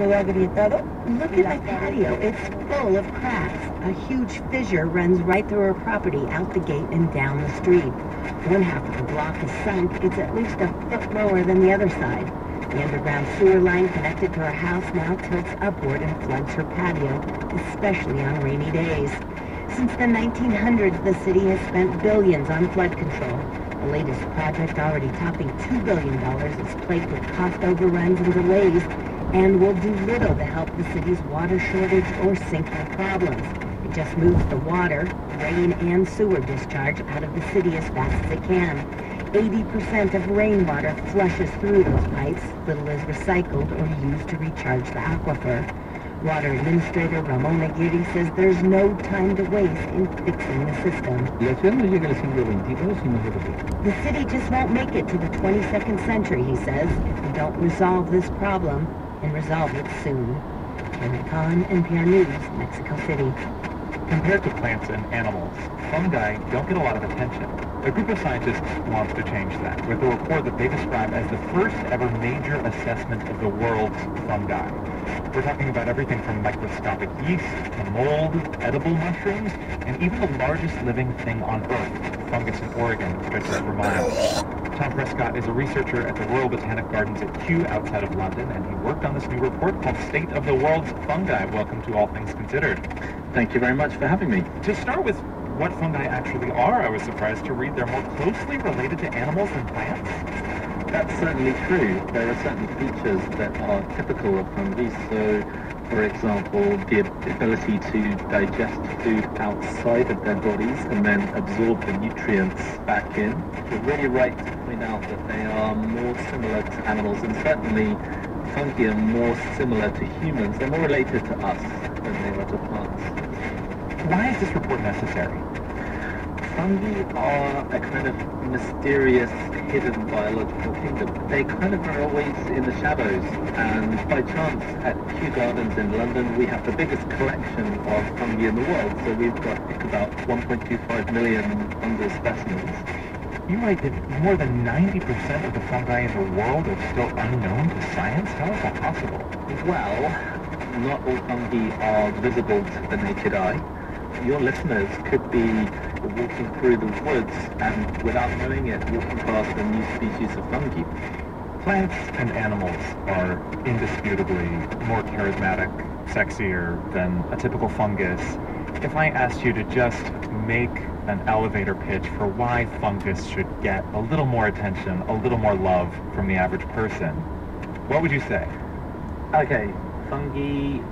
Look at the patio. It's full of cracks. A huge fissure runs right through our property, out the gate and down the street. One half of the block is sunk. It's at least a foot lower than the other side. The underground sewer line connected to our house now tilts upward and floods her patio, especially on rainy days. Since the 1900s, the city has spent billions on flood control. The latest project, already topping $2 billion, is plagued with cost overruns and delays and will do little to help the city's water shortage or sinkhole problems. It just moves the water, rain, and sewer discharge out of the city as fast as it can. 80% of rainwater flushes through those pipes, little is recycled or used to recharge the aquifer. Water Administrator Ramón Aguirre says there's no time to waste in fixing the system. La ciudad no llega al siglo XXII si no se resuelve. The city just won't make it to the 22nd century, he says, if we don't resolve this problem and resolve it soon. Carrie Kahn, NPR News, Mexico City. Compared to plants and animals, fungi don't get a lot of attention. A group of scientists wants to change that with a report that they describe as the first ever major assessment of the world's fungi. We're talking about everything from microscopic yeast to mold, edible mushrooms, and even the largest living thing on Earth, fungus in Oregon, stretches for miles. Tom Prescott is a researcher at the Royal Botanic Gardens at Kew outside of London, and he worked on this new report called State of the World's Fungi. Welcome to All Things Considered. Thank you very much for having me. To start with what fungi actually are, I was surprised to read they're more closely related to animals than plants. That's certainly true. There are certain features that are typical of fungi. So, for example, the ability to digest food outside of their bodies and then absorb the nutrients back in. You're really right to point out that they are more similar to animals and certainly fungi are more similar to humans. They're more related to us than they are to plants. Why is this report necessary? Fungi are a kind of mysterious, hidden biological kingdom. They kind of are always in the shadows, and by chance at Kew Gardens in London, we have the biggest collection of fungi in the world, so we've got about 1.25 million fungal specimens. You write that more than 90% of the fungi in the world are still unknown to science? How is that possible? Well, not all fungi are visible to the naked eye. Your listeners could be walking through the woods and without knowing it, walking past a new species of fungi. Plants and animals are indisputably more charismatic, sexier than a typical fungus. If I asked you to just make an elevator pitch for why fungus should get a little more attention, a little more love from the average person, what would you say? Okay, fungi